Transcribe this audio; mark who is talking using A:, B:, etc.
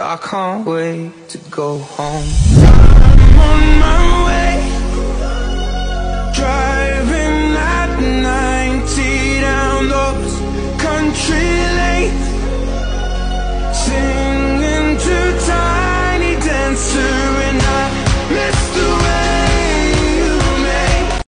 A: I can't wait to go home.